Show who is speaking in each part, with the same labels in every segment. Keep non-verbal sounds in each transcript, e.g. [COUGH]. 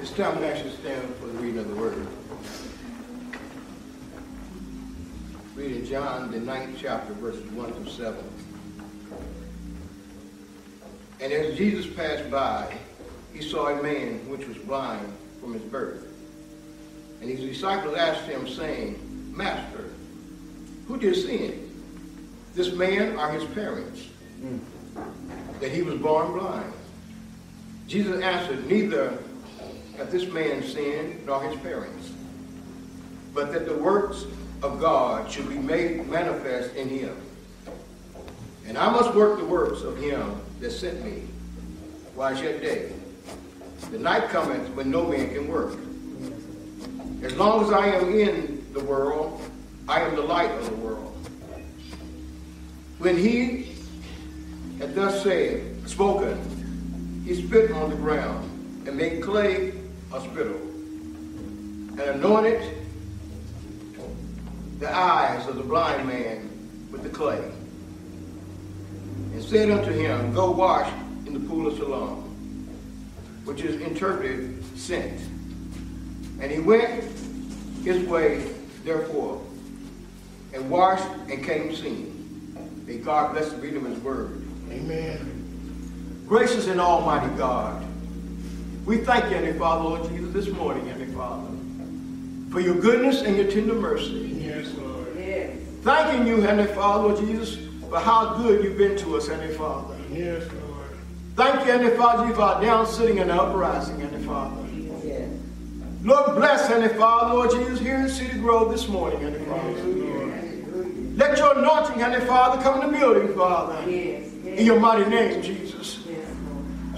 Speaker 1: It's time to actually stand for the reading of the word. Reading John, the ninth chapter, verses 1 to 7. And as Jesus passed by, he saw a man which was blind from his birth. And his disciples asked him, saying, Master, who did sin? This man or his parents? Hmm. That he was born blind. Jesus answered, Neither hath this man sinned nor his parents, but that the works of God should be made manifest in him. And I must work the works of him that sent me while yet day. The night cometh when no man can work. As long as I am in the world, I am the light of the world. When he had thus said, spoken, he spit on the ground and made clay a spittle, and anointed the eyes of the blind man with the clay, and said unto him, Go wash in the pool of Siloam, which is interpreted sent. And he went his way, therefore, and washed and came seeing. May God bless the reading of his word.
Speaker 2: Amen.
Speaker 1: Gracious and almighty God, we thank you, Heavenly Father, Lord Jesus, this morning, Heavenly Father, for your goodness and your tender mercy.
Speaker 2: Yes, Lord.
Speaker 3: Yes.
Speaker 1: Thanking you, Heavenly Father, Lord Jesus, for how good you've been to us, Heavenly Father.
Speaker 2: Yes, Lord.
Speaker 1: Thank you, Heavenly Father, you for our down sitting and uprising, Heavenly Father.
Speaker 3: Yes.
Speaker 1: Lord, bless, Heavenly Father, Lord Jesus, here in Cedar Grove this morning, Heavenly Father.
Speaker 3: Hallelujah.
Speaker 1: Let your anointing, Heavenly Father, come in the building, Father.
Speaker 3: Yes. Yes.
Speaker 1: In your mighty name, Jesus.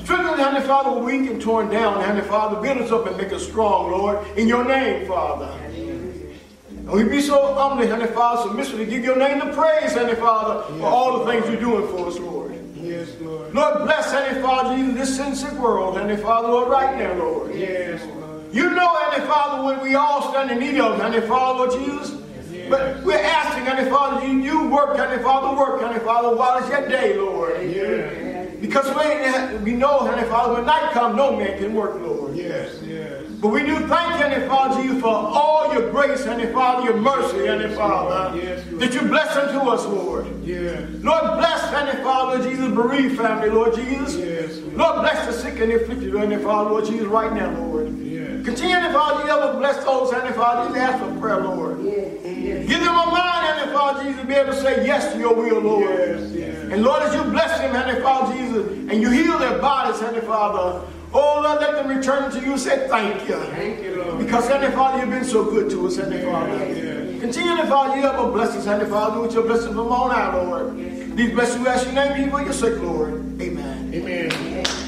Speaker 3: Yes.
Speaker 1: Strengthen, Heavenly Father, weak and torn down, Heavenly Father. Build us up and make us strong, Lord, in your name, Father. And we be so humbly, Heavenly Father, submissive to give your name the praise, Heavenly Father, for all the things you're doing for us, Lord.
Speaker 2: Yes, Lord.
Speaker 1: Lord, bless, Heavenly Father, Jesus, this sin sick world, Heavenly Father, Lord, right now, Lord.
Speaker 2: Yes, Lord.
Speaker 1: You know, Heavenly Father, what we all stand in need of, Heavenly Father, Lord Jesus. But we're asking, Heavenly Father, you, you work, Heavenly Father, work, Heavenly Father, while it's yet day, Lord.
Speaker 2: Yes.
Speaker 1: Because we, we know, Heavenly Father, when night comes, no man can work, Lord.
Speaker 2: Yes, yes.
Speaker 1: But we do thank you, Heavenly Father, Jesus, for all your grace, Heavenly Father, your mercy, Heavenly Father,
Speaker 2: Yes, Lord.
Speaker 1: that you bless unto us, Lord.
Speaker 2: Yes.
Speaker 1: Lord, bless, Heavenly Father, Jesus, bereaved family, Lord Jesus.
Speaker 2: Yes, Lord.
Speaker 1: Lord, bless the sick and the afflicted, Heavenly Father, Lord Jesus, right now, Lord.
Speaker 2: Yes.
Speaker 1: Continue, Heavenly Father, you ever bless those, Heavenly Father, Jesus, ask for prayer, Lord.
Speaker 3: Yes. Yes.
Speaker 1: Give them a mind, Heavenly Father, Jesus, to be able to say yes to your will, Lord.
Speaker 2: Yes, yes.
Speaker 1: And Lord, as you bless them, Heavenly Father, Jesus, and you heal their bodies, Heavenly Father, oh, Lord, let them return to you say thank you.
Speaker 2: Thank you, Lord.
Speaker 1: Because, Heavenly Father, you've been so good to us, Heavenly Father.
Speaker 2: Yes.
Speaker 1: Continue, Heavenly Father, you ever bless us, Heavenly Father, with your blessings from on out, Lord. These blessings we ask your name, people, your sake, Lord. Amen.
Speaker 2: Amen.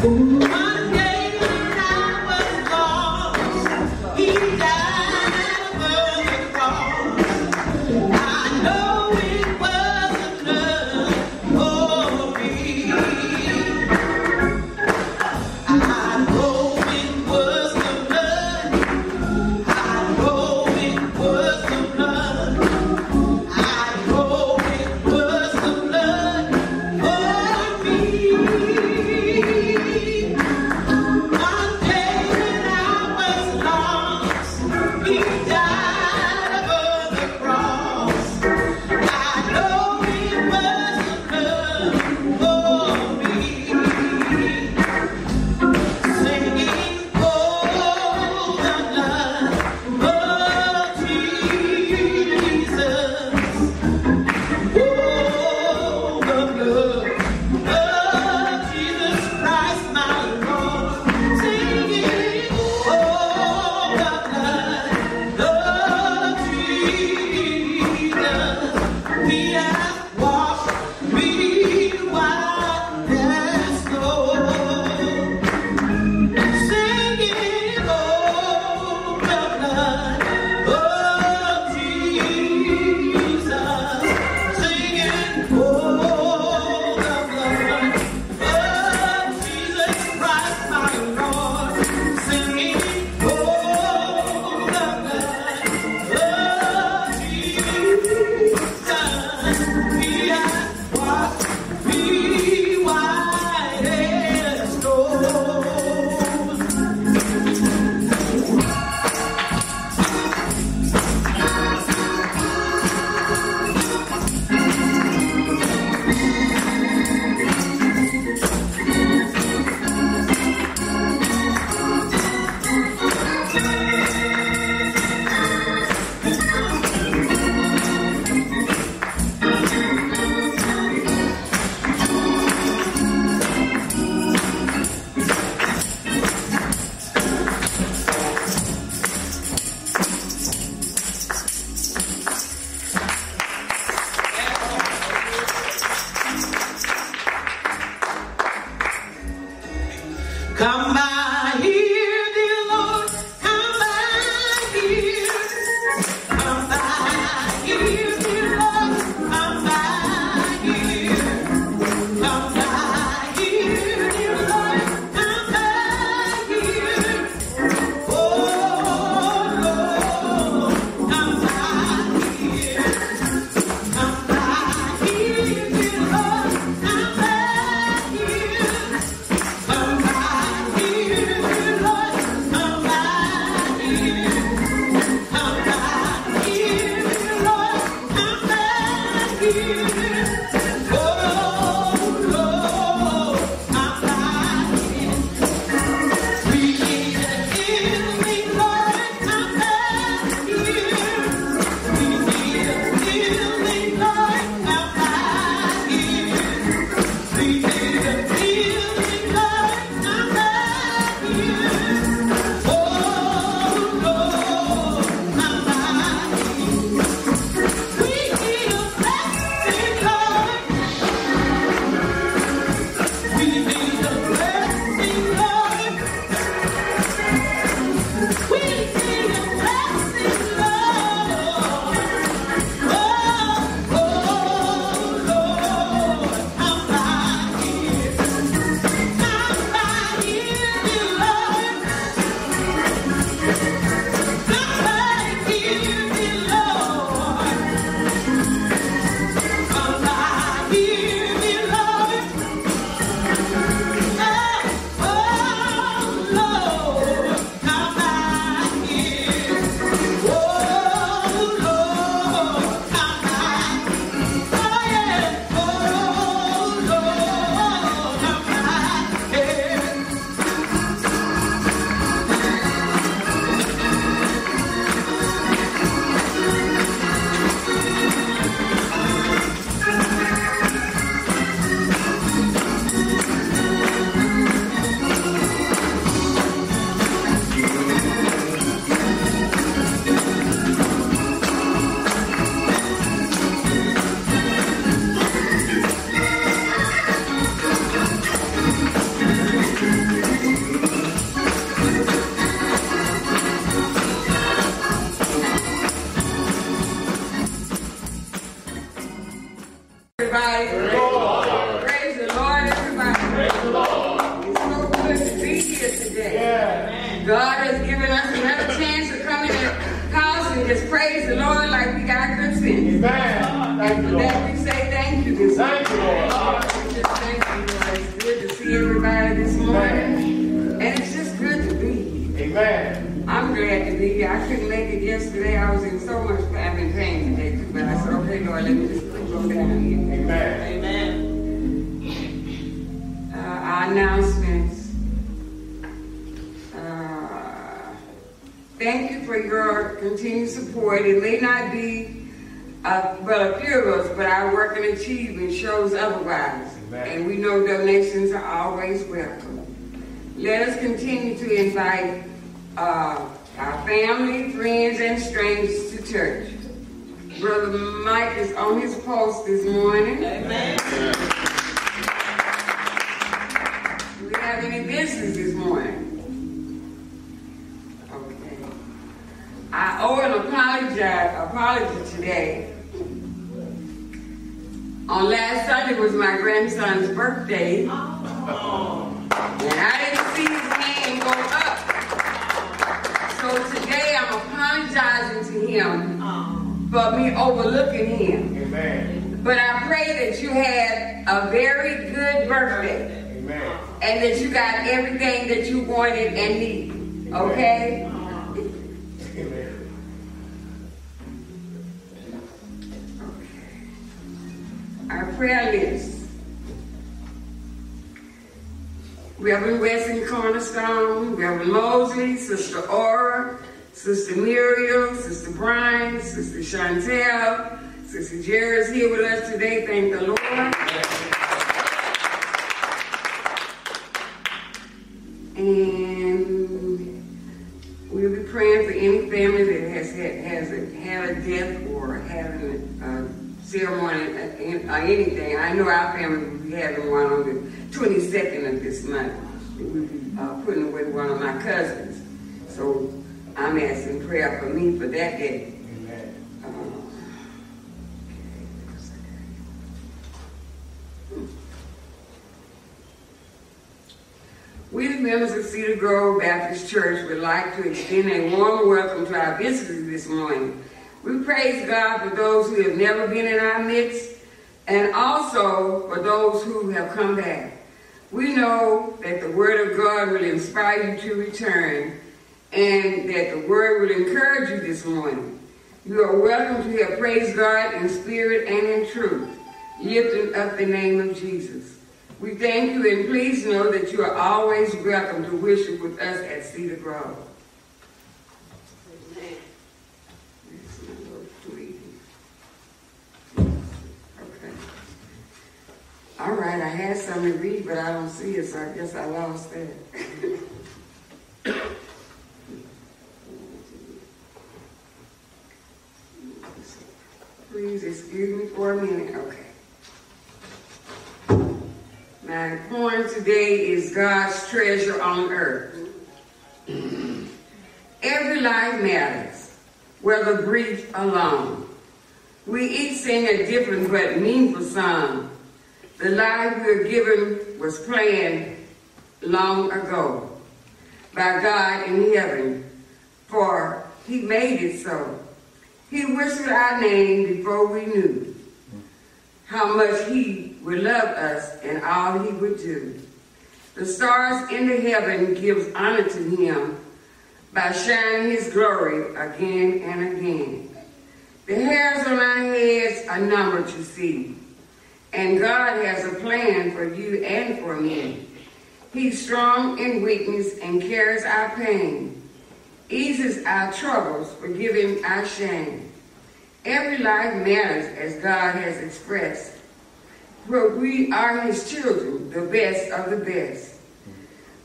Speaker 4: One
Speaker 3: Questions are always welcome. Let us continue to invite uh, our family, friends, and strangers to church. Brother Mike is on his post this morning.
Speaker 4: Amen.
Speaker 3: Do we have any business this morning? Okay. I owe an apology. apology today. On last Sunday was my grandson's birthday. And I didn't see his name go up. So today I'm apologizing to him for me overlooking him.
Speaker 2: Amen.
Speaker 3: But I pray that you had a very good birthday.
Speaker 2: Amen.
Speaker 3: And that you got everything that you wanted and need. Okay?
Speaker 2: Amen.
Speaker 3: prayer list. We have in Wesley Cornerstone, we have Mosley, Sister Aura, Sister Muriel, Sister Brian, Sister Chantel, Sister Jerry is here with us today. Thank the Lord. And we'll be praying for any family that has had, has had a death or having a ceremony or uh, uh, anything. I know our family will be having one on the 22nd of this month. We uh, putting away one of my cousins. So I'm asking prayer for me for that day. Uh, we, the members of Cedar Grove Baptist Church, would like to extend a warm welcome to our visitors this morning. We praise God for those who have never been in our midst and also for those who have come back. We know that the Word of God will inspire you to return and that the Word will encourage you this morning. You are welcome to hear praise God in spirit and in truth, lifting up the name of Jesus. We thank you and please know that you are always welcome to worship with us at Cedar Grove. That's my little sweetie. Okay. All right, I had something to read, but I don't see it, so I guess I lost that. [LAUGHS] Please excuse me for a minute. Okay. My point today is God's treasure on earth. Every life matters, whether brief or long. We each sing a different but meaningful song. The life we're given was planned long ago by God in heaven, for He made it so. He whispered our name before we knew how much He would love us and all He would do. The stars in the heaven gives honor to Him by shining His glory again and again. The hairs on our heads are numbered to see, and God has a plan for you and for me. He's strong in weakness and carries our pain, eases our troubles, forgiving our shame. Every life matters as God has expressed. For we are his children, the best of the best.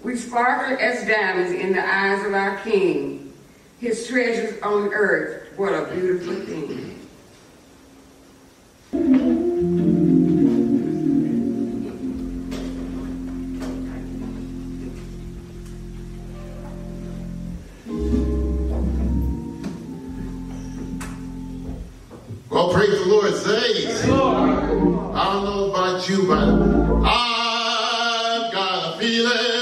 Speaker 3: We sparkle as diamonds in the eyes of our King. His treasures on earth, what a beautiful thing.
Speaker 5: Praise the Lord. Says, I don't know about you, but I've got a feeling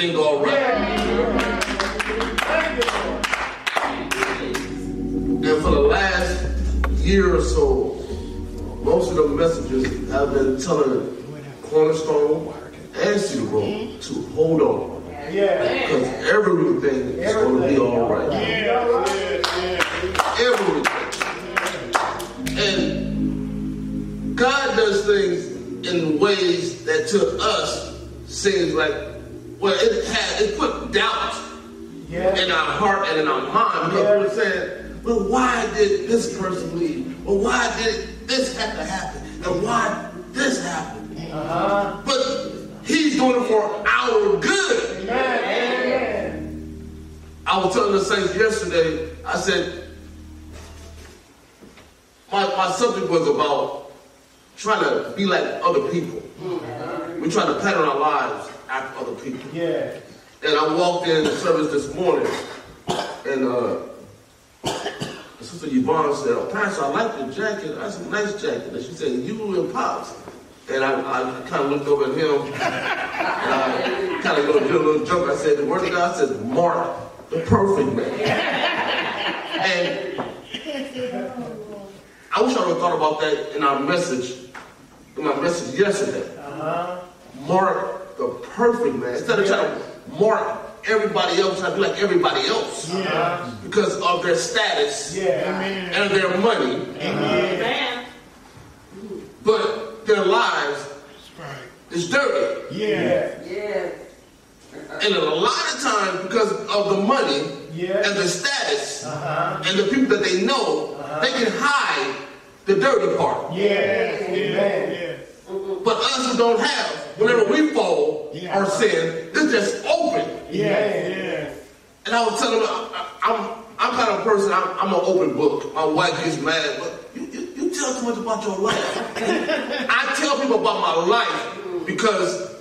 Speaker 6: make everything all right. And for the last year or so, most of the messages have been telling Cornerstone and Cedar Grove mm-hmm. to hold on. Because everything is going to be all right. Everything. And God does things in ways that to us seems like, well, it had it put doubt in our heart and in our mind because we're saying, well, why did this person leave? Well, why did this have to happen? And why this happened? Uh-huh. But he's doing it for our good. I was telling the saints yesterday, I said, my, my subject was about trying to be like other people. We're trying to pattern our lives after other people. Yeah. And I walked in the service this morning, and uh, Sister Yvonne said, oh, Pastor, I like your jacket. That's a nice jacket. And she said, you and Pops. And I, I kind of looked over at him, and I kind of did a little joke. I said, the word of God says, Mark, the perfect man. And I wish I would have thought about that in our message, in my message yesterday. Mark the perfect man. Instead of trying to mark everybody else, trying to be like everybody else. Because of their status and their money. But their lives is dirty.
Speaker 3: Yeah. Yeah.
Speaker 6: And a lot of times, because of the money and the status uh-huh. and the people that they know, uh-huh. they can hide the dirty part. Yeah, yeah but us who don't have, whenever we fall or sin, it's just open. Yeah, yeah. And I was telling them, I, I'm, I'm kind of a person, I'm, I'm an open book. My wife gets mad, but you, you, you tell too much about your life. [LAUGHS] I tell people about my life because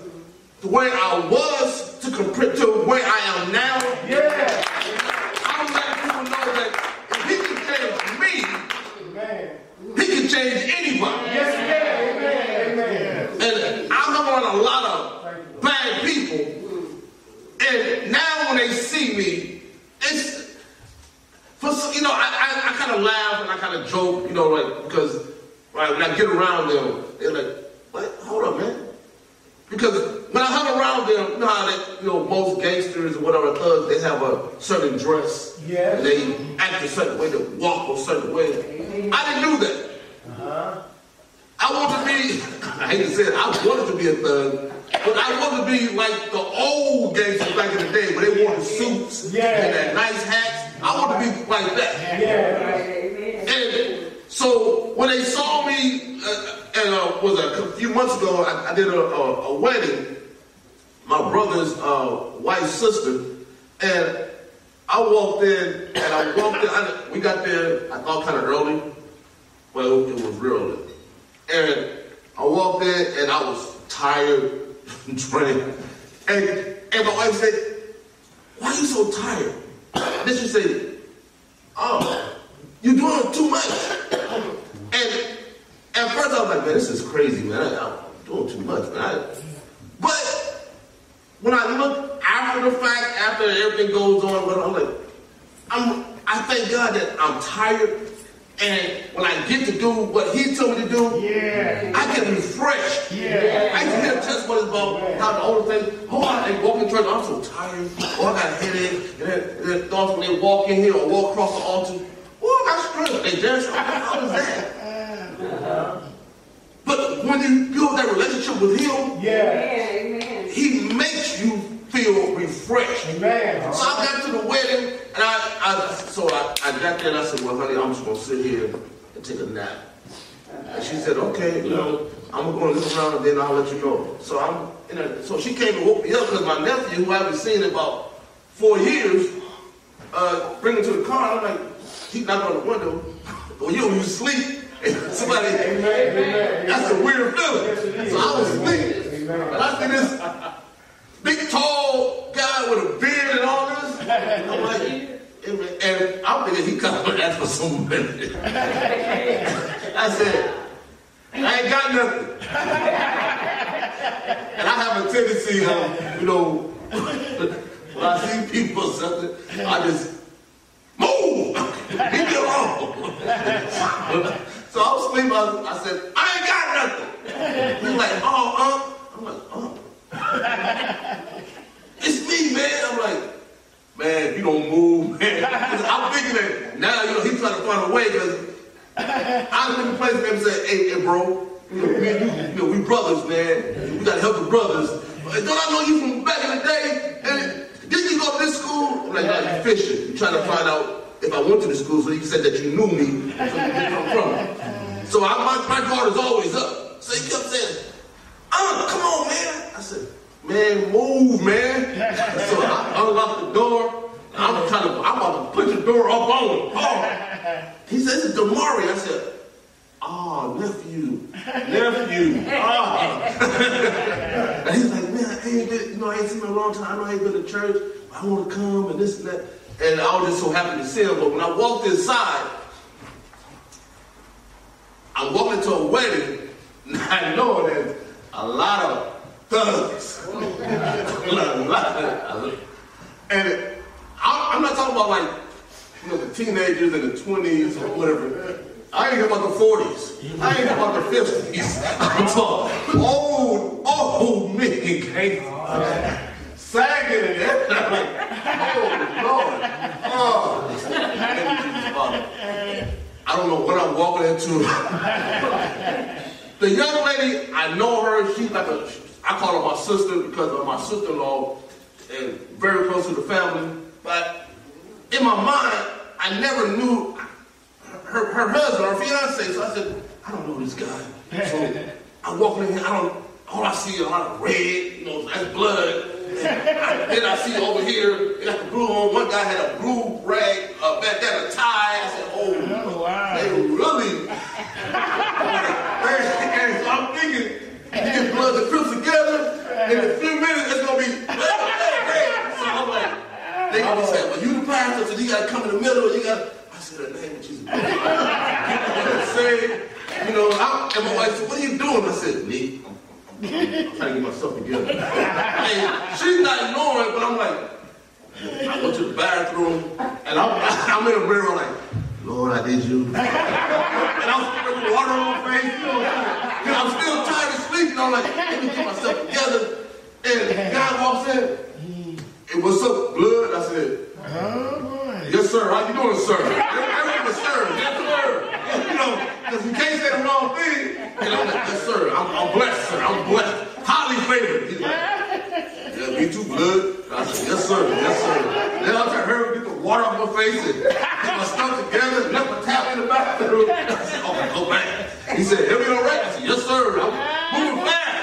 Speaker 6: the way I was to compare to where I am now, Yeah. I'm letting people know that if he can change me, Man, he can change anybody. Yes. Amen. Amen. And I'm around a lot of bad people. And now when they see me, it's for you know, I, I, I kind of laugh and I kind of joke, you know, like because right, when I get around them, they're like, "What? Hold up, man." Because when I hung around them, you know how they, you know, most gangsters or whatever thugs, they have a certain dress. yeah, they act a certain way, they walk a certain way. I didn't do that. Uh-huh. I want to be, I hate to say it, I wanted to be a thug, but I wanted to be like the old gangsters back in the day where they wore suits
Speaker 2: Yeah.
Speaker 6: and that nice hats. I want to be like that.
Speaker 3: Amen.
Speaker 6: And so when they saw me, uh, and uh, was a few months ago, I, I did a, a, a wedding, my brother's uh, wife's sister, and I walked in, and I walked in, I, we got there, I thought kind of early, well, it was real early. And I walked in, and I was tired, [LAUGHS] drained, and, and my wife said, why are you so tired? Then she said, oh, you're doing too much. And at first I was like, man, this is crazy, man. I, I'm doing too much, man. I, but when I look after the fact, after everything goes on, I'm like, I'm, I thank God that I'm tired. And when I get to do what he told me to do, yeah. I get refreshed. I used to hear testimonies about how the older thing, oh, I walk in church, I'm so tired. Oh, I got a headache. And then, and then thoughts when they walk in here or walk across the altar, oh, I got strength. They dance. How is that? But when you build that relationship with him,
Speaker 3: Amen.
Speaker 6: he makes you feel refreshed. So I got to the wedding, and I, I so I, I got there and I said, well, honey, I'm just gonna sit here and take a nap. And she said, okay, you know, I'm gonna look around and then I'll let you know. So I'm, you know, so she came and woke me up because my nephew, who I haven't seen in about four years, uh, bring him to the car. I'm like, he knocked on the window. [LAUGHS] Well, you, you sleep. [LAUGHS] Somebody, Amen. that's a weird feeling. So I was asleep, and I see this big, tall guy with a beard and all this. And I'm like, and I'm thinking he come and ask for some money. I said, I ain't got nothing. And I have a tendency of, you know, when I see people or something, I just move, leave me alone. so I was sleeping. I, said, I ain't got nothing. He's like, oh, uh. I'm like, oh. [LAUGHS] it's me, man. I'm like, man, if you don't move, [LAUGHS] man. I'm thinking that now, you know, he's trying to find a way because I was in the place them say, hey, hey, bro, you know, you, you know, we brothers, man. We gotta help the brothers. Don't I know you from back in the day? And didn't you go to this school? I'm like, no, you fishing. You trying to find out if I went to the school, so you said that you knew me, so you knew I'm from. So I, my, my guard is always up. So he kept saying, uh, come on, man. I said, man, move, man. So I unlocked the door. I'm trying to, I'm about to put the door up on him. Oh. He says, it's Damari. I said, oh, nephew, nephew. Ah. [LAUGHS] and he's like, man, I ain't been, you know, I ain't seen him in a long time. I know I ain't been to church. I want to come and this and that. And I was just so happy to see him. But when I walked inside, I walked into a wedding, [LAUGHS] not knowing that a lot of thugs. a lot of, and I, I'm not talking about like, you know, the teenagers in the 20s or whatever. I ain't about the 40s. I ain't about the 50s. I'm talking old, old men gangsters. Sagging and everything. [LAUGHS] Oh, Lord. Oh. I don't know what I'm walking into. The young lady, I know her. She's like a, I call her my sister because of my sister-in-law and very close to the family. But in my mind, I never knew her, her husband, her fiance. So I said, I don't know this guy. So [LAUGHS] I'm walking in here, I don't, all I see is a lot of red, you know, that's blood. Then I see over here, they got the blue on. One guy had a blue rag, uh, bandana tie. I said, oh,
Speaker 2: Oh, wow.
Speaker 6: they really. and so I'm thinking, you get blood and crips together, in a few minutes, it's gonna be red, red, red. So I'm like, they gonna say, well, you the pastor, so you gotta come in the middle, you gotta. I said, the name of Jesus. [LAUGHS] say, you know, I, and my wife said, what are you doing? I said, me. I'm, trying to get myself together. and she's not knowing, but I'm like, I went to the bathroom, and I'm, I'm in the mirror like, Lord, I did you. and I'm spraying water on my face, because I'm still tired of sleeping. I'm like, let me get myself together. And guy walks in, and what's up, blood? I said,
Speaker 2: Oh, boy.
Speaker 6: Yes, sir. How you doing, sir? Everything was sir. Yes, sir. You know, because you can't say the wrong thing. And I'm like, yes, sir. I'm, I'm blessed, sir. I'm blessed. Highly favored. He's like, yeah, me too, blood. I said, yes, sir. Yes, sir. Then I'm trying to hurry get the water off my face and get my stuff together, and left my towel in the bathroom. I said, okay, go back. He said, everything all right? I said, yes, sir. I'm moving fast.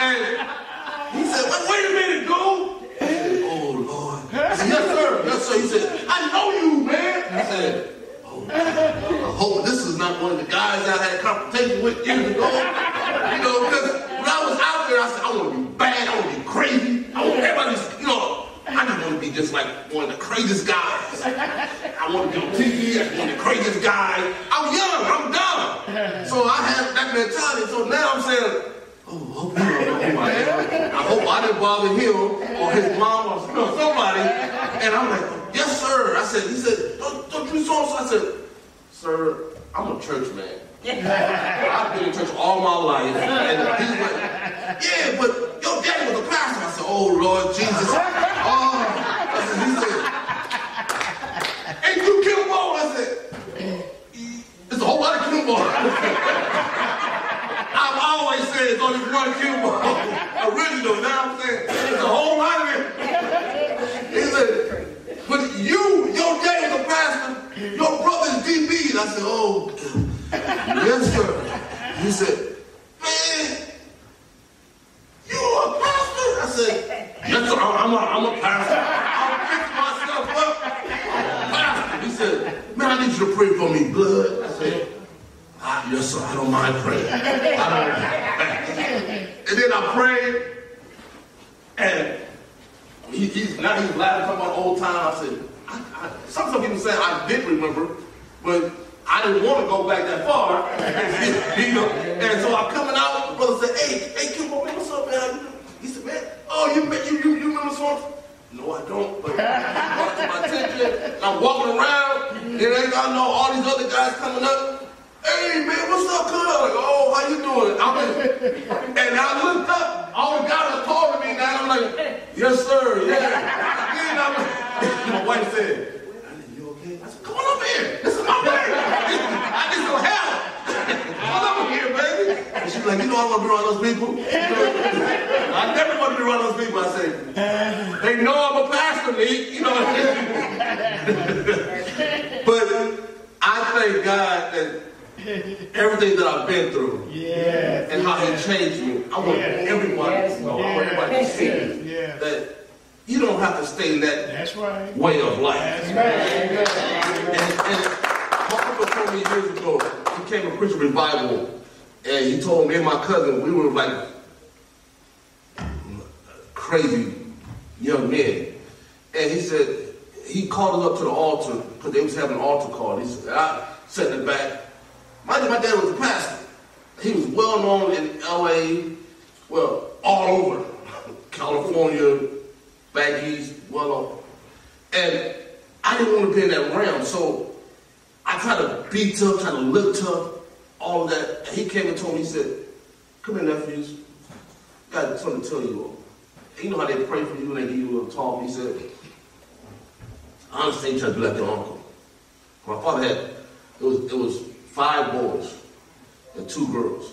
Speaker 6: and he said, wait, wait a minute, go. I said, oh, Lord. I said, yes, sir. Yes, sir. He said, I know you, man. I said, oh, I hope this is not one of the guys that I had a confrontation with years ago. You know, because when I was out there, I said, I want to be bad. I want to be crazy. I want everybody to, you know, I just want to be just like one of the craziest guys. I want to be on TV. Want to be the craziest guy. I'm young. I'm dumb. So I have that mentality. So now I'm saying, Oh, I hope I didn't bother him or his mom or [LAUGHS] somebody. And I'm like, yes, sir. I said, he said, don't, don't you so? I said, sir, I'm a church man. I've been in church all my life. And he's like, yeah, but your daddy was a pastor. I said, oh, Lord Jesus. Oh, said, he said, ain't you? I said, there's a whole lot of Kimbo. I've always said it's only one Kimbo. Original, now I'm saying there's a whole lot of it. He said, but you, your dad was a pastor, your brother's DB. And I said, oh, yes, sir. He said, man, you a pastor? I said, yes, sir, I'm a, I'm a pastor. I'll fix myself up. He said, man, I need you to pray for me, blood. I said, I, yes, sir, I don't mind praying. I don't. and then I prayed, and he, he's now he's laughing about old time. I said, I, I, some people say I did remember, but I didn't want to go back that far. [LAUGHS] you know, and so I'm coming out. The brother said, Hey, hey, Kimbo, man, what's up, man? He said, Man, oh, you you you, you remember something? No, I don't. But my attention. I'm walking around, and I know all these other guys coming up. Hey man, what's up, cuz? Like, oh, how you doing? I'm and I looked up, all the guys are than me now. I'm like, yes, sir, yeah. Then I'm [LAUGHS] my wife said, you okay? I said, come on up here. This is my baby. I need some help. Come on over here, baby. And she's like, you know I want to be around those people. You know, I never want to be around those people. I say, they know I'm a pastor, Lee. You know. What I'm saying? But I thank God that everything that I've been through
Speaker 2: Yes.
Speaker 6: and how He changed me. I want
Speaker 2: Yes.
Speaker 6: everybody
Speaker 3: Yes.
Speaker 6: to know. I want everybody to see
Speaker 2: Yes. Yes.
Speaker 6: that you don't have to stay in that
Speaker 2: That's right.
Speaker 6: way of life.
Speaker 2: That's right.
Speaker 6: And, and Papa told me years ago, he came to preach a revival, and he told me and my cousin, we were like crazy young men. And he said, he called us up to the altar, because they was having an altar call. He said, I sat in the back. My, my dad was a pastor. He was well known in LA, well, all over. [LAUGHS] California, back east, well known. And I didn't want to be in that realm, so I tried to be tough, try to look tough, all that. He came and told me, he said, come here, nephews. Got something to tell you all. You know how they pray for you and they give you a talk. He said, I understand you trying to be like your uncle. My father had, it was, it was five boys and two girls.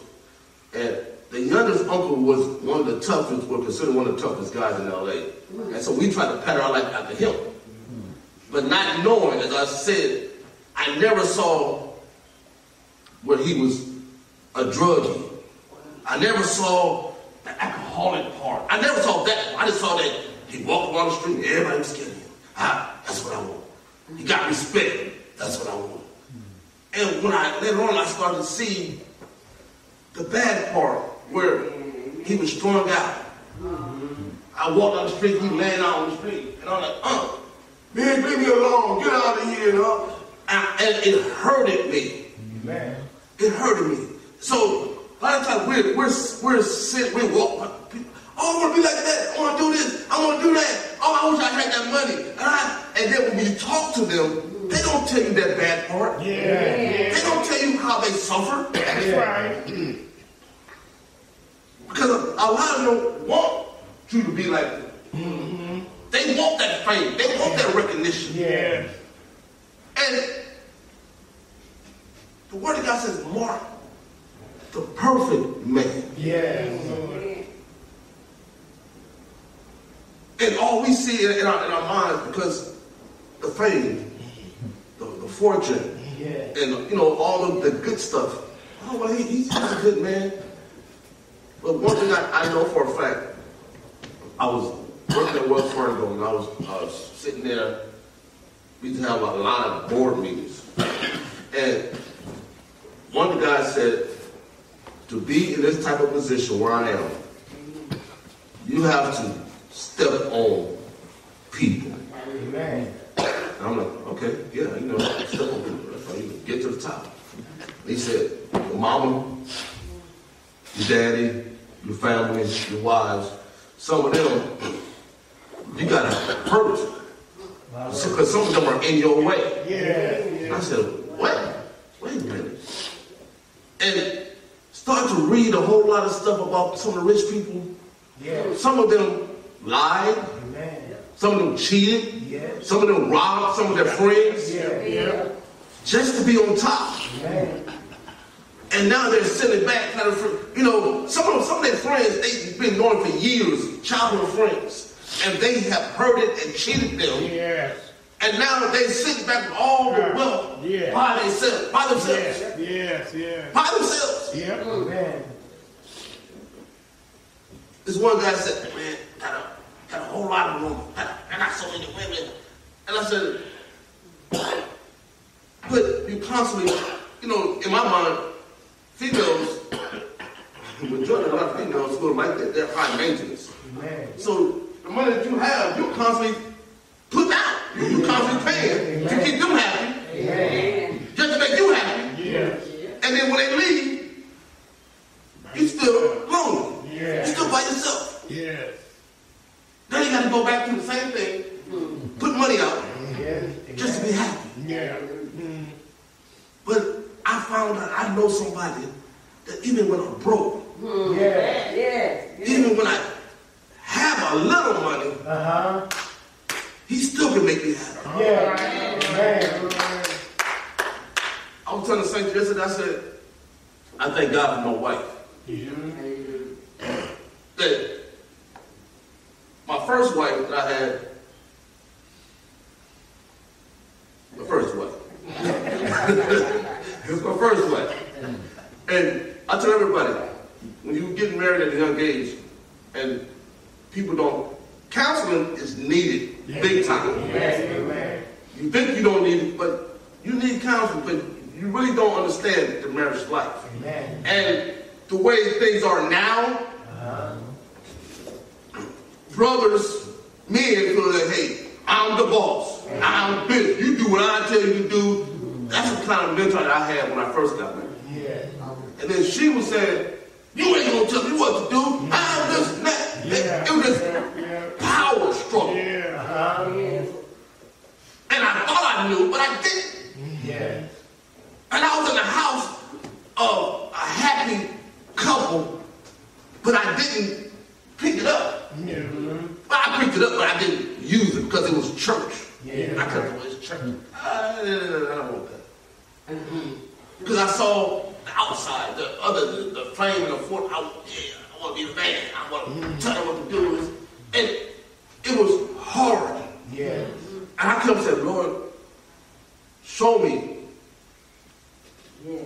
Speaker 6: And the youngest uncle was one of the toughest, was considered one of the toughest guys in LA. And so we tried to pattern our life after him. But not knowing, as I said, I never saw where he was a druggie. I never saw the alcoholic part. I never saw that. I just saw that he walked around the street and everybody was scared of him. Ah, that's what I want. He got respect. That's what I want. And when I later on I started to see the bad part where he was strung out. I walked down the street, he laying out on the street, and I'm like, uh, man, leave me alone, get out of here, you know? And, and it hurted me.
Speaker 2: Amen.
Speaker 6: It hurted me. So a lot of times we're we're we're sitting, we walk. Oh, I want to be like that. I want to do this. I want to do that. Oh, I wish I had that money. And, I, and then when you talk to them, they don't tell you that bad part.
Speaker 2: Yeah.
Speaker 6: They don't tell you how they suffer.
Speaker 2: That's right.
Speaker 6: Because a, a lot of them want you to be like them. Mm-hmm. They want that fame. They want that recognition.
Speaker 2: Yeah.
Speaker 6: And the word of God says, Mark, the perfect man.
Speaker 2: Yeah.
Speaker 6: And all we see in, in, our, in our minds, because the fame, the, the fortune,
Speaker 2: Yeah.
Speaker 6: and you know all of the good stuff. Oh, well, he, he's, he's a good man. But one thing I, I know for a fact, I was working at Wells Fargo, and I was, I was sitting there. We used to have a lot of board meetings, and one guys said, "To be in this type of position where I am, you have to step on people."
Speaker 2: Amen.
Speaker 6: And I'm like, okay, yeah, you know, step on people. That's how you get to the top. He said, your mama, your daddy, your family, your wives, some of them, you gotta hurt. Because some of them are in your way.
Speaker 2: Yeah.
Speaker 6: And I said, what? Wait a minute. And start to read a whole lot of stuff about some of the rich people.
Speaker 2: Yeah.
Speaker 6: Some of them lied.
Speaker 2: Amen.
Speaker 6: Some of them cheated.
Speaker 2: Yes.
Speaker 6: Some of them robbed some of their friends
Speaker 2: Yeah. Yeah.
Speaker 6: just to be on top.
Speaker 2: Amen.
Speaker 6: And now they're sitting back, kind of, you know, some of them, some of their friends, they've been knowing for years, childhood friends, and they have hurted and cheated them.
Speaker 2: Yes.
Speaker 6: And now they sit back with all the wealth
Speaker 2: Yeah.
Speaker 6: by themselves, by themselves,
Speaker 2: Yes. Yes. Yes.
Speaker 6: by themselves.
Speaker 2: Yep. Amen.
Speaker 6: This one guy said, man, got a, got a whole lot of room. Got, I got so many women. And I said, but you constantly, you know, in my mind, females, [COUGHS] majority of a lot of females who are like that, they're high maintenance.
Speaker 2: Amen.
Speaker 6: So the money that you have, you're constantly putting out. You- You're constantly paying to keep them happy,
Speaker 3: Amen.
Speaker 6: just to make you happy.
Speaker 2: Yes.
Speaker 6: And then when they leave, you still lonely. You
Speaker 2: Yes.
Speaker 6: still by yourself.
Speaker 2: Yes.
Speaker 6: Now you got to go back to the same thing, put money out
Speaker 2: Yes.
Speaker 6: just to be happy.
Speaker 2: Yeah.
Speaker 6: But I found out I know somebody that even when I'm broke,
Speaker 2: Yes.
Speaker 3: Yes.
Speaker 6: even when I have a little money,
Speaker 2: Uh huh.
Speaker 6: He still can make me happy.
Speaker 2: Yes. Amen.
Speaker 6: I was telling the Saint yesterday, I said, I thank God for my wife. That my first wife that I had, my first wife. [LAUGHS] it was my first wife. And I tell everybody, when you get married at a young age and people don't, counseling is needed big time. You think you don't need it, but you need counseling, but you really don't understand the marriage life.
Speaker 2: Amen.
Speaker 6: And the way things are now, uh-huh. brothers, men feel that, hey, I'm the boss. I'm this. You do what I tell you to do. That's the kind of mentality I had when I first got married.
Speaker 2: Yes.
Speaker 6: And then she was saying, you ain't gonna tell me what to do. I'm this and that. It, it was this
Speaker 2: Yeah.
Speaker 6: power struggle.
Speaker 2: Yeah. Uh-huh.
Speaker 6: And I thought I knew, but I didn't.
Speaker 2: Yes.
Speaker 6: And I was in the house of a happy couple, but I didn't pick it up.
Speaker 2: Yeah.
Speaker 6: Well, I picked it up, but I didn't use it because it was church.
Speaker 2: Yeah.
Speaker 6: I kept it was church. Uh, I don't want that. Because I saw the outside, the other, the, the flame and the fort. I, yeah, I want to be the man. I want to tell them what to do. And it was hard.
Speaker 2: Yes.
Speaker 6: And I kept saying, Lord, show me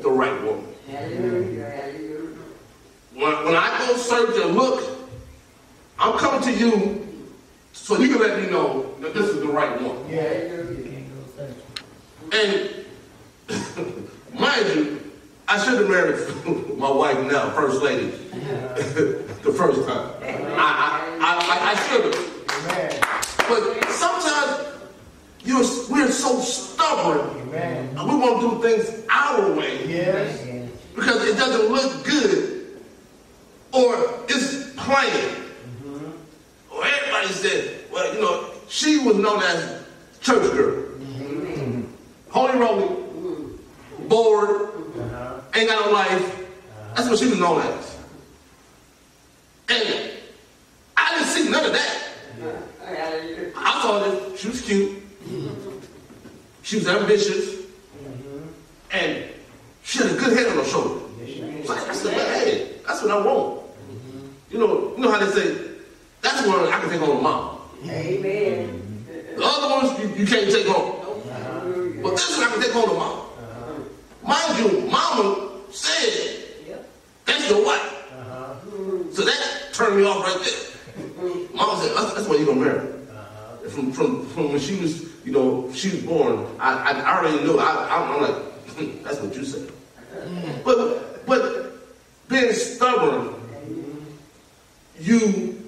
Speaker 6: the right woman.
Speaker 3: Hallelujah. Hallelujah.
Speaker 6: When, when I go search and look, I'm coming to you so you can let me know that this is the right one.
Speaker 2: Yes.
Speaker 6: And [LAUGHS] mind you, I should have married [LAUGHS] my wife now, first lady, [LAUGHS] the first time. I, I, I, I should have. But sometimes you're, we're so stubborn
Speaker 2: Amen.
Speaker 6: and we want to do things our way
Speaker 2: Yes.
Speaker 6: because it doesn't look good or it's plain. Mm-hmm. Or everybody said, well, you know, she was known as church girl. Holy roly, bored, ain't got no life. That's what she was known as. And I didn't see none of that. I saw that she was cute. She was ambitious. And she had a good head on her shoulder. So I said, hey, that's what I want. You know, you know how they say, that's one I can take home to mom.
Speaker 3: Amen.
Speaker 6: The other ones you, you can't take home. But this one I can take home to mom. Mind you, mama said, that's your wife. So that turned me off right there. [LAUGHS] Mom said, that's, that's why you're gonna marry. From, from, from when she was, you know, she was born, I, I, I already knew. I, I'm, I'm like, "Hmm, that's what you said. [LAUGHS] But, but being stubborn, you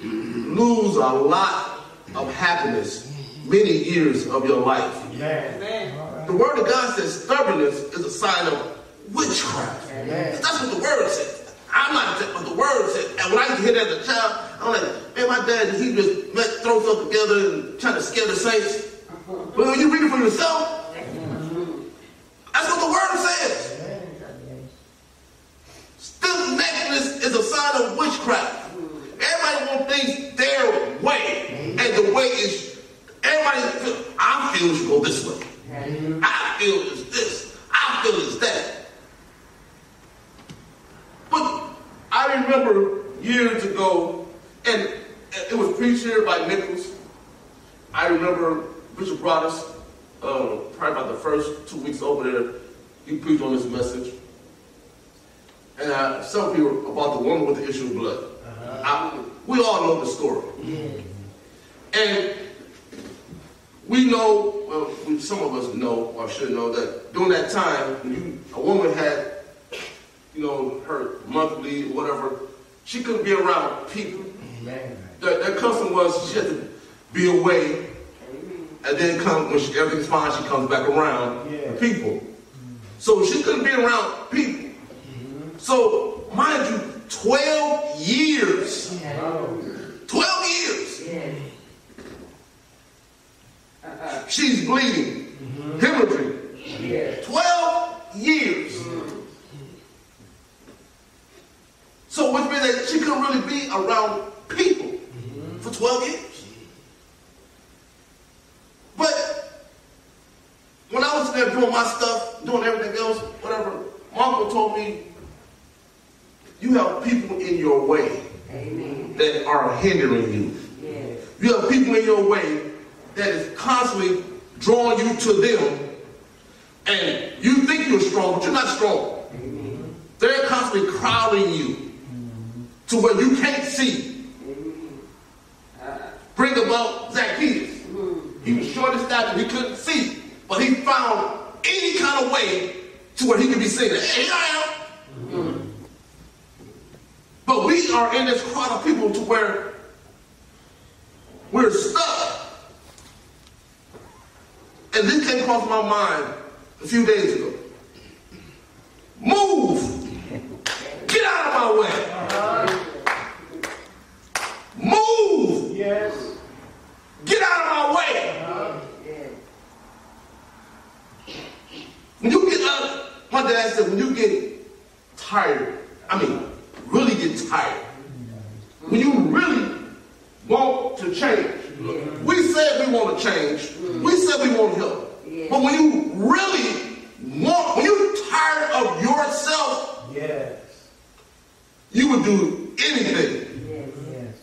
Speaker 6: lose a lot of happiness many years of your life.
Speaker 2: Amen.
Speaker 6: The word of God says stubbornness is a sign of witchcraft.
Speaker 2: Amen.
Speaker 6: That's what the word says. I'm not, but the word says. And when I used to hear that as a child, I'm like, man, my dad, he just let throw stuff together and trying to scare the saints. Uh-huh. But when you read it for yourself, that's what the word says. Stiff necklace is a sign of witchcraft. Everybody wants things their way. And the way is, everybody, feel, I feel it should go this way. I feel it's this. I feel it's that. But I remember years ago, and it was preached here by Nichols. I remember Bishop Broadus, uh, probably about the first two weeks over there, he preached on this message. And uh, some people about the woman with the issue of blood. I, we all know the story. And we know, well, we, some of us know or should know that during that time, when you, a woman had you know, her monthly, whatever, she couldn't be around people.
Speaker 2: Amen.
Speaker 6: That, that custom was she had to be away, and then come when she, everything's fine, she comes back around
Speaker 2: Yeah.
Speaker 6: the people. So she couldn't be around people. Mm-hmm. So mind you, twelve years, twelve years, uh-huh. she's bleeding, mm-hmm. hemorrhaging. Twelve years. So which means that she couldn't really be around people for 12 years. But when I was there doing my stuff, doing everything else, whatever, my uncle told me, you have people in your way
Speaker 3: Amen.
Speaker 6: that are hindering you.
Speaker 3: Yes.
Speaker 6: You have people in your way that is constantly drawing you to them, and you think you're strong, but you're not strong. They're constantly crowding you to where you can't see. Bring about Zacchaeus. He was short and stature, he couldn't see, but he found any kind of way to where he could be seen. Hey, I am. Mm-hmm. But we are in this crowd of people to where we're stuck. And this came across my mind a few days ago. Move! Get out of my way! Move!
Speaker 2: Yes.
Speaker 6: Get out of my way!
Speaker 3: Yes.
Speaker 6: When you get out, my dad said, when you get tired, I mean, really get tired, when you really want to change, we said we want to change, we said we want to
Speaker 3: help,
Speaker 6: but when you really want, when you're tired of yourself,
Speaker 2: Yes.
Speaker 6: You would do anything.
Speaker 3: Yes.
Speaker 2: Yes.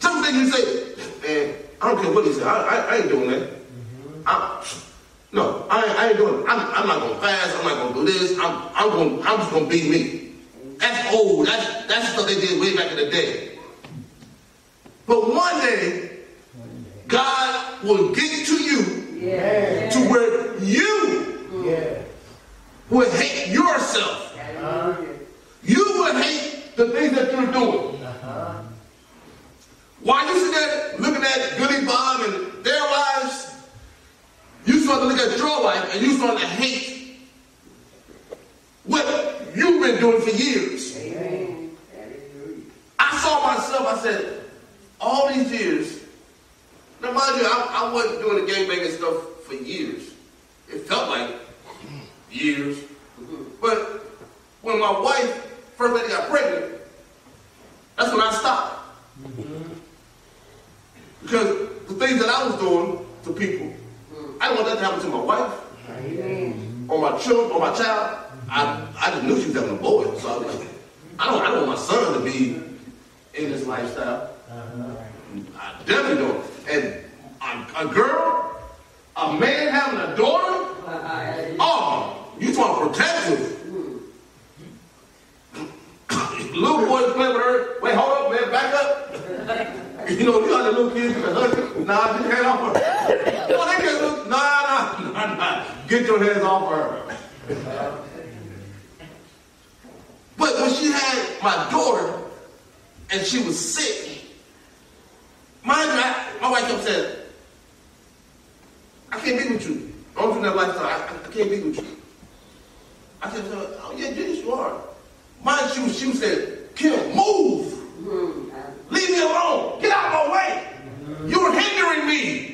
Speaker 6: Something you say, man, I don't care what he said, I, I, I ain't doing that. Mm-hmm. I, no, I, ain't- I ain't doing it. I'm, I'm not gonna fast. I'm not gonna do this. I'm, I'm gonna, I'm just gonna be me. That's old. That's that's stuff they did way back in the day. But one day, God will get to you to where you
Speaker 2: Yes.
Speaker 6: will hate yourself. You the things that you're doing. Uh-huh. While you sit there looking at Billy Bob and their lives, you start to look at your life and you start to hate what you've been doing for years.
Speaker 3: Amen.
Speaker 6: I saw myself, I said, all these years, now mind you, I, I wasn't doing the gangbanging stuff for years. It felt like years. Mm-hmm. But when my wife, first lady got pregnant, that's when I stopped. Because the things that I was doing to people, I didn't want that to happen to my wife or my children or my child. I, I just knew she was having a boy, so I was like, I don't, I don't want my son to be in this lifestyle. I definitely don't. And a, a girl, a man having a daughter, oh, you talking protective. Little boys playing with her. Wait, hold up, man, back up. [LAUGHS] you know, you got the little kids. Nah, your hand off her. No, they can't look. Nah, nah, nah, nah. Get your hands off her. But when she had my daughter and she was sick, mind you, I, my wife kept saying, I can't be with you. Don't do that lifestyle. I, I can't be with you. I said, oh yeah, yes, you are. Mind you, she said, Kim, move. Leave me alone. Get out of my way. You're hindering me.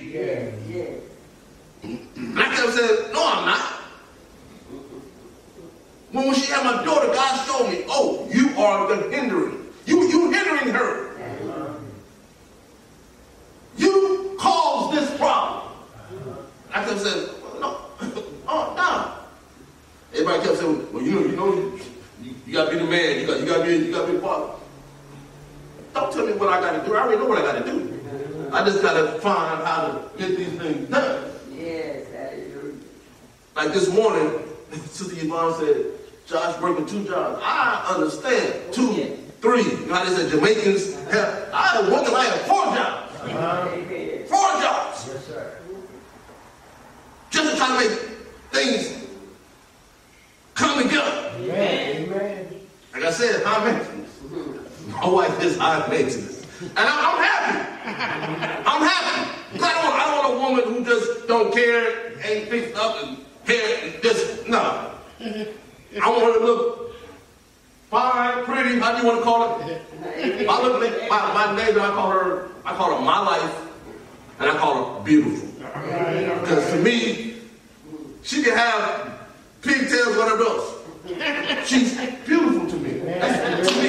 Speaker 6: And I kept saying, no, I'm not. When, when she had my daughter, God showed me, oh, you are the hindering. You, you hindering her. You caused this problem. I kept saying, well, no, oh, no. Everybody kept saying, well, you know, you know, you, gotta be the man. You got, you gotta be, you gotta be the father. Don't tell me what I gotta do. I already know what I gotta do. I just gotta find how to get these things done.
Speaker 3: Yes. Hallelujah.
Speaker 6: Like this morning, [LAUGHS] Sister Yvonne said, Josh working two jobs. I understand. Two, three. You know how they said Jamaicans have, I one, I have four jobs.
Speaker 3: Amen.
Speaker 6: Four jobs.
Speaker 2: Yes, sir.
Speaker 6: Just to try to make things come together.
Speaker 2: Amen. Amen.
Speaker 6: Like I said, high maintenance. My wife is high maintenance. And I, am happy. I'm happy. I don't, I don't want a woman who just don't care, ain't fixed up, and hair, and this. No. I want her to look fine, pretty, how do you want to call her? I look my, my neighbor, I call her, I call her my life, and I call her beautiful. Because to me, she can have pigtails, whatever else. She's beautiful to me. That's to me.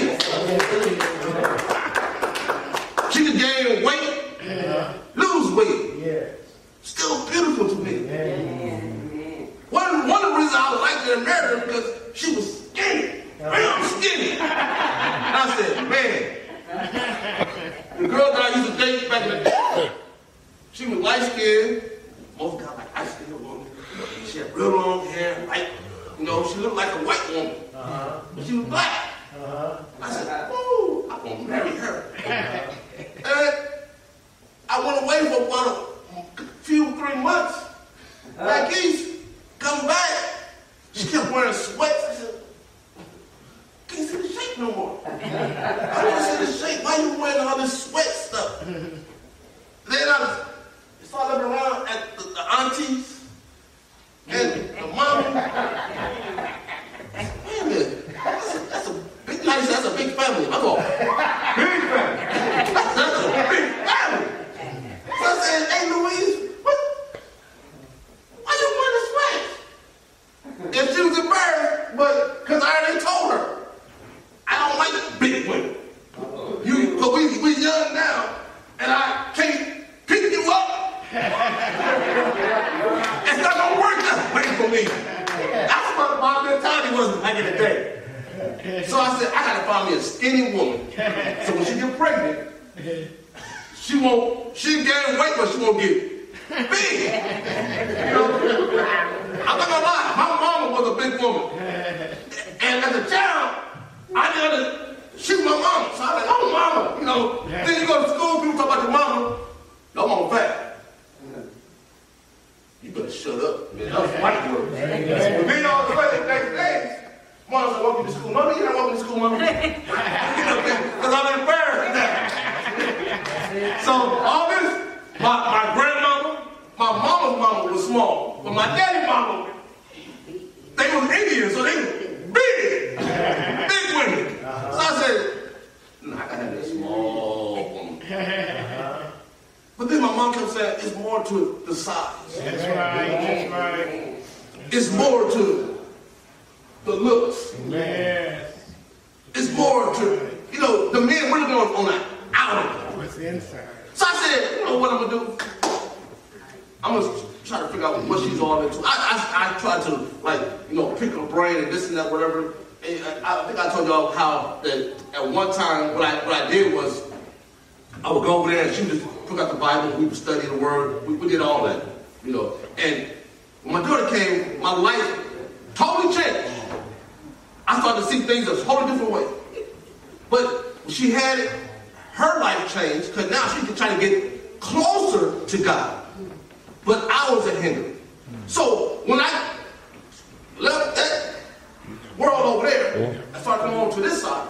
Speaker 6: She can gain weight, lose weight.
Speaker 2: Yes.
Speaker 6: Still beautiful to me.
Speaker 3: Amen.
Speaker 6: One, one of the reasons I liked her and married her because she was skinny. Uh-huh. Real skinny. And I said, man, the girl that I used to date back in the day, she was light skinned. Most guys like light skinned woman. She had real long hair, light, you know, she looked like a white woman. Uh-huh. But she was black. Uh-huh. I said, ooh, I'm gonna marry her. Uh-huh. And I went away for about a few, three months. Back east, come back. She kept wearing sweats. I said, can't see the shape no more. I don't see the shape. Why you wearing all this sweat I, think I told y'all how that at one time what I what I did was I would go over there and she would just took out the Bible, we would study the word, we, we did all that, you know. And when my daughter came, my life totally changed. I started to see things a totally different way. But she had it, her life changed because now she can try to get closer to God. But I was a hindrance. So when I left that world over there, I started coming over to this side.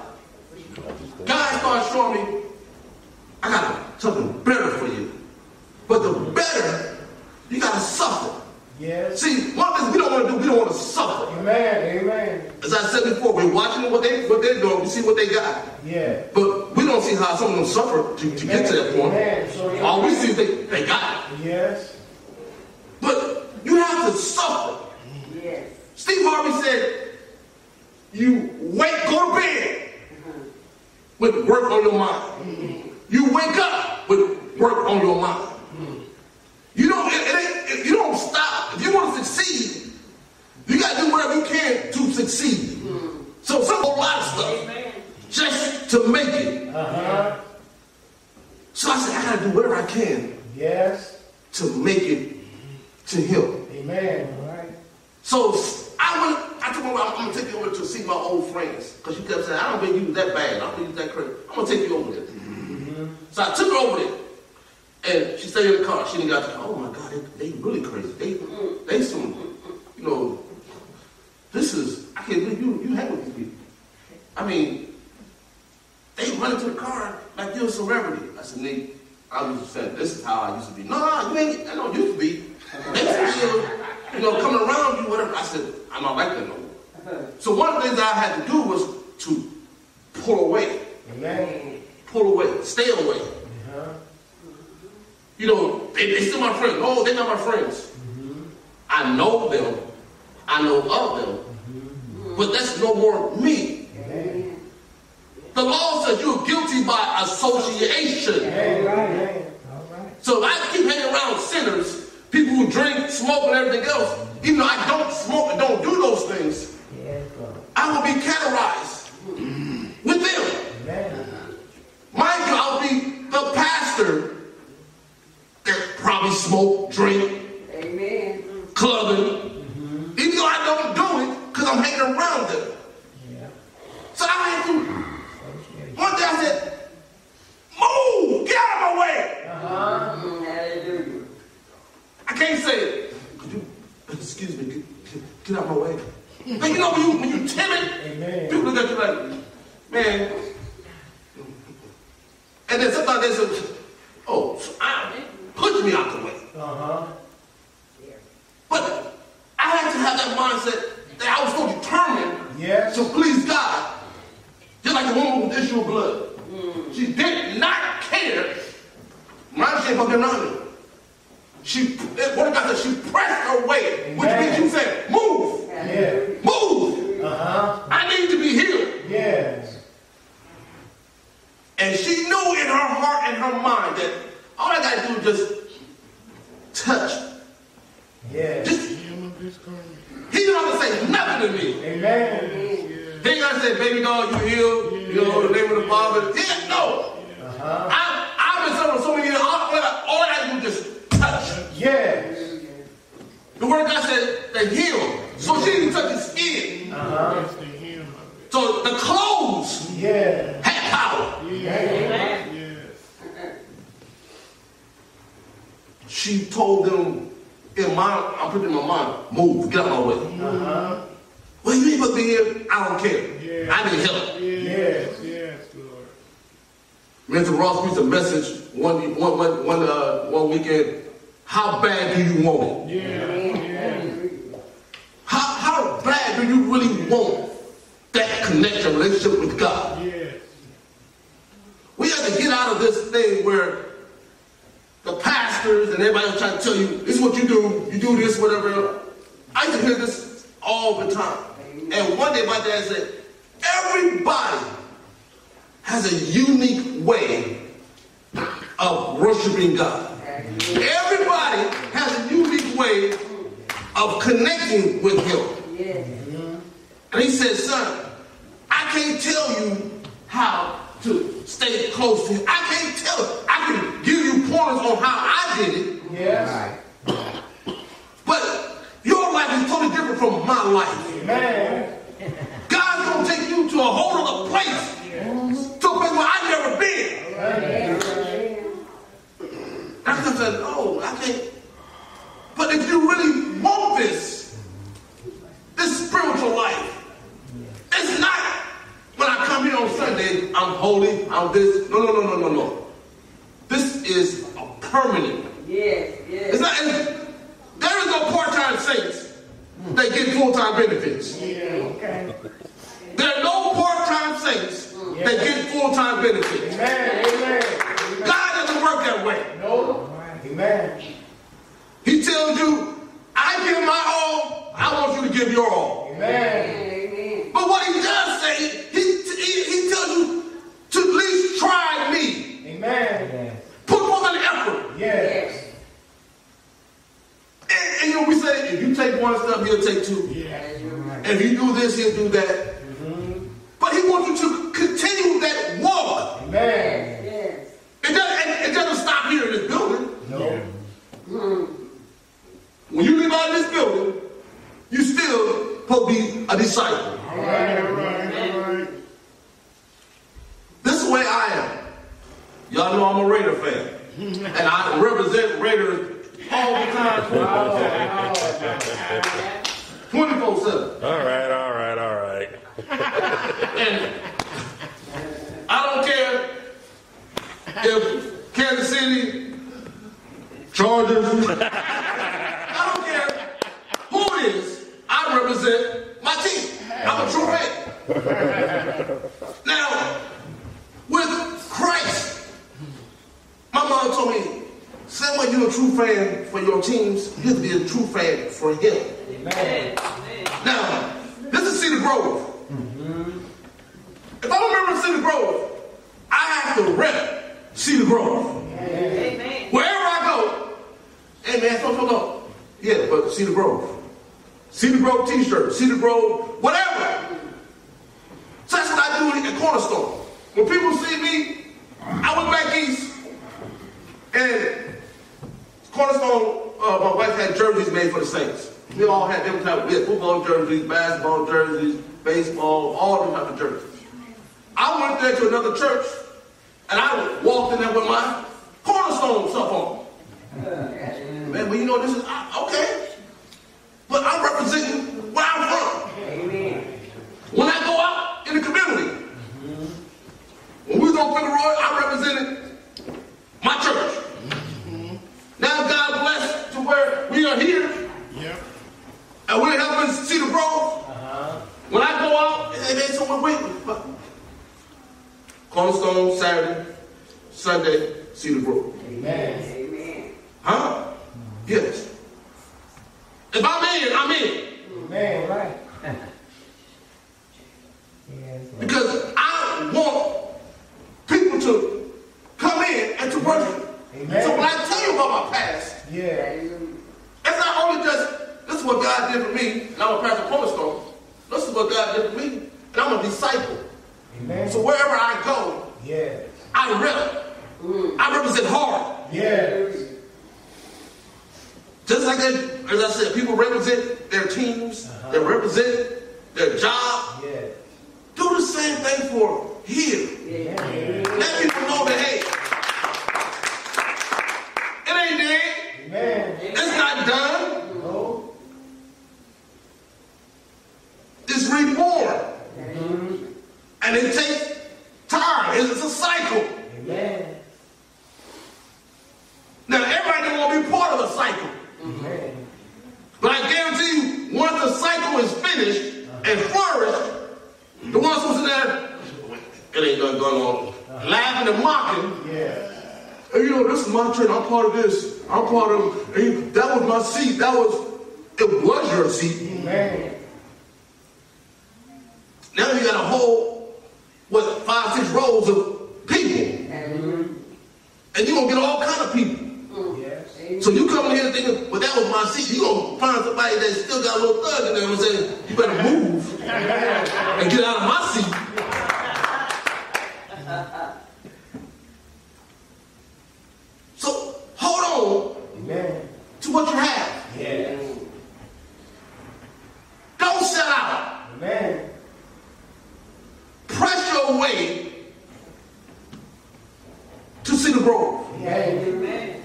Speaker 6: God started showing me, I got something better for you. But the better, you got to suffer.
Speaker 2: Yes.
Speaker 6: See, one thing we don't want to do, we don't want to suffer.
Speaker 2: Amen. Amen.
Speaker 6: As I said before, we're watching what they what they're doing, we see what they got.
Speaker 2: Yeah.
Speaker 6: But we don't see how some of them suffer to, to get to that
Speaker 2: Amen. So,
Speaker 6: point. All we see is they, they got it.
Speaker 2: Yes.
Speaker 6: But you have to suffer.
Speaker 3: Yes.
Speaker 6: Steve Harvey said, you wake, go to bed with work on your mind. You wake up with work on your mind. You don't, it, it you don't stop. If you want to succeed, you got to do whatever you can to succeed. So some a lot of stuff just to make it.
Speaker 2: Uh-huh.
Speaker 6: So I said, I got to do whatever I can
Speaker 2: Yes.
Speaker 6: to make it to him.
Speaker 2: Amen. All right.
Speaker 6: So I went, I told him, I'm, going to take you over to see my old friends. Because she kept saying, I don't think you was that bad. I don't think you was that crazy. I'm going to take you over there. Mm-hmm. So I took her over there. And she stayed in the car. She didn't got the car. Oh my God, they, they really crazy. They, they some, you know, this is, I can't believe you, you hang with these people. I mean, they run into the car. like you're a celebrity. I said, Nick, I was just saying, this is how I used to be. No, no, you ain't, I don't used to be. They still, you know, coming around you, whatever. I said, I'm not like that no more. So one of the things I had to do was to pull away,
Speaker 2: Amen.
Speaker 6: pull away, stay away. You know, they, they still my friends. No, they're not my friends. I know them. I know of them. But that's no more me.
Speaker 2: Amen.
Speaker 6: The law says you're guilty by association.
Speaker 2: Amen.
Speaker 6: So if I keep hanging around sinners, people who drink, smoke, and everything else, even though I don't smoke and don't do those things, I will be categorized with them.
Speaker 2: Amen.
Speaker 6: I'll be the pastor probably smoke, drink,
Speaker 3: Amen.
Speaker 6: clubbing, even though I don't do it because I'm hanging around them.
Speaker 2: Yeah.
Speaker 6: So I had to, one day I said, move, get out of my way.
Speaker 2: Uh-huh.
Speaker 3: Mm, Hallelujah.
Speaker 6: I can't say it. Could you, excuse me, get, get, out of my way. But you know, when, you, when you're timid,
Speaker 2: Amen.
Speaker 6: people look at you like, man. And then sometimes they say, oh, so I, push me out the way.
Speaker 2: Uh-huh.
Speaker 6: But I had to have that mindset that I was so determined
Speaker 2: Yes.
Speaker 6: to please God. Just like the woman with the issue of blood. She did not care. Mind she ain't fucking around me. She, what did God say? She pressed her way, which means you said, move,
Speaker 2: Yeah.
Speaker 6: move.
Speaker 2: Uh-huh.
Speaker 6: I need to be healed.
Speaker 2: Yes.
Speaker 6: And she knew in her heart and her mind that all I gotta do is just touch.
Speaker 2: Yes.
Speaker 6: Just, he don't have to say nothing to me.
Speaker 2: Amen.
Speaker 6: Then ain't gotta baby dog, you healed. You know, the name of the Father. He ain't, no.
Speaker 2: Uh-huh.
Speaker 6: I, I've been serving so many years. All, all I gotta do is just touch.
Speaker 2: Yes.
Speaker 6: The word God said they heal. So she didn't touch his skin.
Speaker 2: Uh-huh.
Speaker 6: So the clothes
Speaker 2: Yeah.
Speaker 6: had power. She told them in my, I'm putting in my mind, move, get out of my way.
Speaker 2: Uh-huh.
Speaker 6: Well, you ain't supposed to be here. I don't care. I need help.
Speaker 2: Yes.
Speaker 7: Yes, Lord.
Speaker 6: Mr. Ross preached a message one one one one, uh, one weekend. How bad do you want it?
Speaker 7: Yeah.
Speaker 6: How how bad do you really want that connection, relationship with God?
Speaker 7: Yes.
Speaker 6: We have to get out of this thing where the pastors and everybody else trying to tell you this is what you do, you do this, whatever. I used to hear this all the time. And one day my dad said, everybody has a unique way of worshiping God. Way of connecting with Him.
Speaker 3: Yes.
Speaker 6: And he said, son, I can't tell you how to stay close to him. I can't tell. I can give you pointers on how I did it,
Speaker 2: Yes.
Speaker 6: but your life is totally different from my life.
Speaker 2: Amen.
Speaker 6: God's gonna take you to a whole other place, mm-hmm. to a place where I've never been. And I said, no, I can't. But if you really want this, this spiritual life, it's not when I come here on Sunday, I'm holy, I'm this. No, no, no, no, no, no. This is a permanent.
Speaker 3: Yes.
Speaker 6: It's
Speaker 3: Yes.
Speaker 6: not, it's, there is no part-time saints that get full-time benefits.
Speaker 2: Yeah, Okay.
Speaker 6: There are no part-time saints that get full-time benefits.
Speaker 2: Amen. Amen.
Speaker 6: God doesn't work that way.
Speaker 2: No. Amen.
Speaker 6: He tells you, I give my all, I want you to give your all.
Speaker 2: Amen.
Speaker 6: And get out of my seat. So hold
Speaker 2: Amen.
Speaker 6: on to what you have.
Speaker 2: Yes.
Speaker 6: Don't sell out.
Speaker 2: Amen.
Speaker 6: Press your way to Cedar Grove.
Speaker 2: Amen.
Speaker 3: Amen.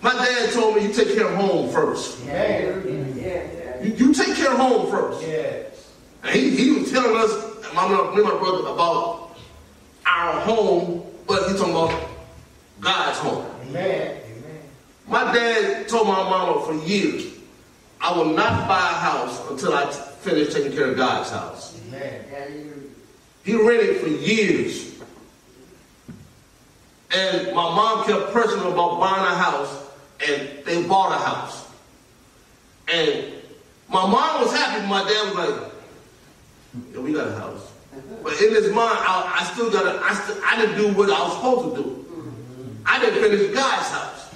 Speaker 6: My dad told me you take care of home first.
Speaker 2: Amen.
Speaker 3: Yeah, yeah.
Speaker 6: You, you take care of home first.
Speaker 2: Yes.
Speaker 6: And he, he was telling us, my, me and my brother, about our home, but he's talking about God's home.
Speaker 2: Amen. Amen.
Speaker 6: My dad told my mama for years, I will not buy a house until I t- finish taking care of God's house.
Speaker 2: Amen.
Speaker 6: He rented for years. And my mom kept pressing him about buying a house, and they bought a house. And my mom was happy, but my dad was like, yeah, we got a house. But in his mind, I, I still got to, I, still, I didn't do what I was supposed to do. I didn't finish God's house.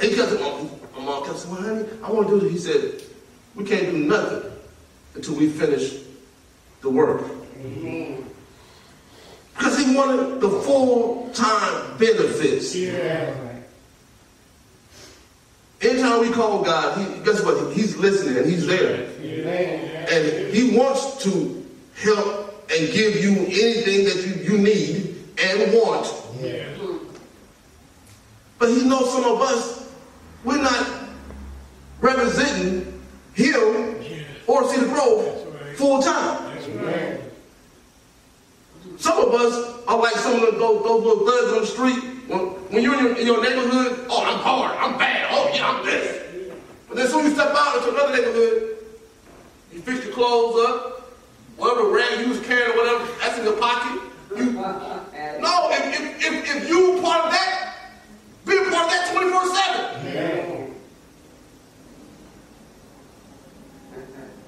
Speaker 6: And he kept saying, my mom kept saying, well, honey, I want to do this. He said, we can't do nothing until we finish the work.
Speaker 3: Amen.
Speaker 6: Because he wanted the full-time benefits.
Speaker 7: Yeah.
Speaker 6: Anytime we call God, he, guess what? He's listening and he's there.
Speaker 2: Amen.
Speaker 6: And he wants to help and give you anything that you, you need and want.
Speaker 7: Yeah.
Speaker 6: But he knows some of us, we're not representing him or Cedar Grove full time.
Speaker 7: That's right.
Speaker 6: Some of us are like some of those, those little in your, in your neighborhood, oh, I'm hard, I'm bad, oh, yeah, I'm this. But then soon you step out into another neighborhood, you fix your clothes up, whatever rag you was carrying or whatever, that's in your pocket. You, no, if, if, if, if you part of that, be a part of that 24 7.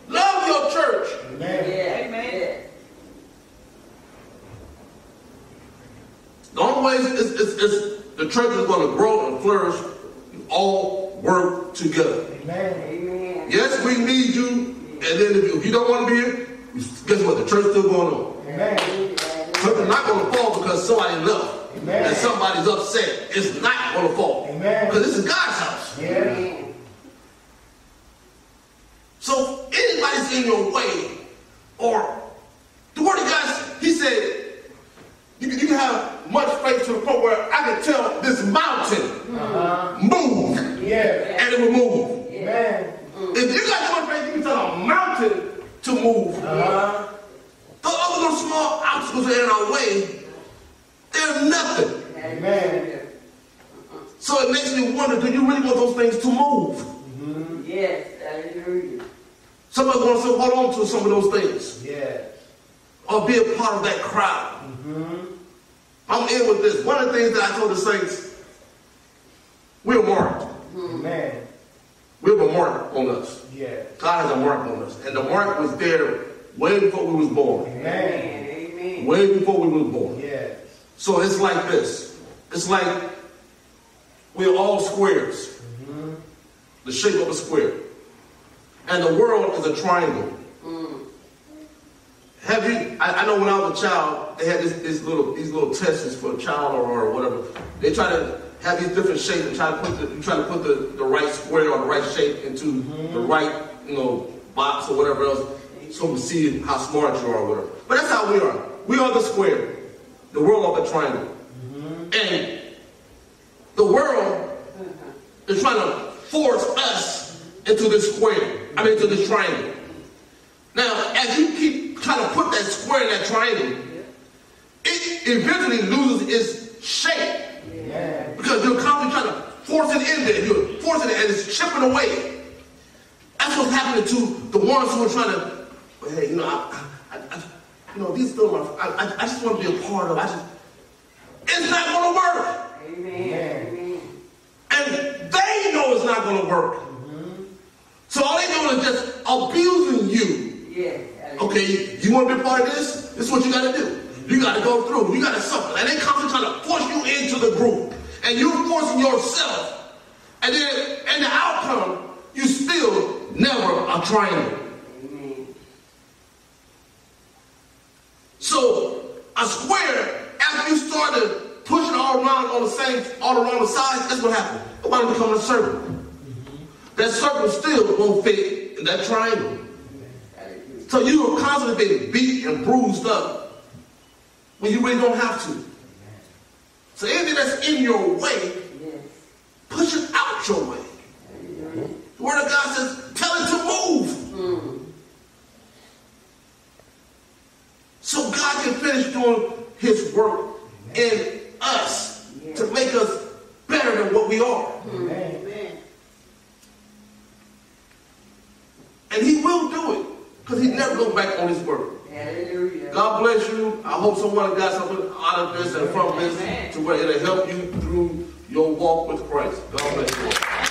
Speaker 6: Love your church.
Speaker 2: Amen.
Speaker 3: Amen.
Speaker 6: The only way is, is, is, is the church is going to grow and flourish. You all work together.
Speaker 2: Amen.
Speaker 3: Amen.
Speaker 6: Yes, we need you. And then if you, if you don't want to be here, guess what? The church still going on.
Speaker 2: Amen.
Speaker 6: Church is not going to fall because somebody left
Speaker 2: Amen.
Speaker 6: and somebody's upset. It's not going to fall. Because this is God's house.
Speaker 2: Yeah.
Speaker 6: So anybody's in your way, or the word of God, he said, you can, you can have much faith to the point where I can tell this mountain
Speaker 2: Uh-huh.
Speaker 6: move,
Speaker 2: Yeah.
Speaker 6: and it will move.
Speaker 2: Amen.
Speaker 6: If you got too much faith, can tell a mountain to move.
Speaker 2: Uh-huh.
Speaker 6: The other little small obstacles that are in our way, they're nothing.
Speaker 2: Amen.
Speaker 6: So it makes me wonder, do you really want those things to move?
Speaker 3: Yes. Hallelujah.
Speaker 6: Somebody wants to hold on to some of those things.
Speaker 2: Yes.
Speaker 6: or be a part of that crowd. I'm in with this. One of the things that I told the saints, we're marked.
Speaker 2: Amen.
Speaker 6: We have a mark on us.
Speaker 2: Yes.
Speaker 6: God has a mark on us. And the mark was there way before we was born.
Speaker 2: Amen.
Speaker 3: Amen.
Speaker 6: Way before we was born.
Speaker 2: Yes.
Speaker 6: So it's like this. It's like we're all squares. Mm-hmm. The shape of a square. And the world is a triangle. Mm. Have you? I, I know when I was a child, they had this, this little these little tests for a child or, or whatever. They try to have these different shapes and try to put the you try to put the, the right square or the right shape into the mm-hmm. right you know box or whatever else, so we see how smart you are or whatever. But that's how we are. We are the square. The world are the triangle. Mm-hmm. And the world uh-huh. is trying to force us into this square. I mean, into this triangle. Now, as you keep trying to put that square in that triangle, it eventually loses its shape Because you're constantly trying to force it in there. You're forcing it and it's chipping away. That's what's happening to the ones who are trying to, well, hey, you know, I, I, I, you know, these still my, I, I, just want to be a part of. I just, it's not going to work.
Speaker 3: Amen.
Speaker 6: And they know it's not going to work. So all they doing is just abusing you.
Speaker 3: Yes.
Speaker 6: Okay, you want to be a part of this? This is what you got to do. You got to go through. You got to suffer. And they constantly trying to force you into the group. And you're forcing yourself. And then, and the outcome, you still never are triangle. So a square, after you started pushing all around on the same, all around the sides, that's what happened. It want to become a circle. That circle still won't fit in that triangle. So you are constantly being beat and bruised up when you really don't have to. So anything that's in your way, push it out your way. The word of God says, tell it to move. So God can finish doing his work in us to make us better than what we are. And he will do it because he never goes back on his word.
Speaker 3: Hallelujah.
Speaker 6: God bless you. I hope someone got something out of this and from this to where it'll help you through your walk with Christ. God bless you.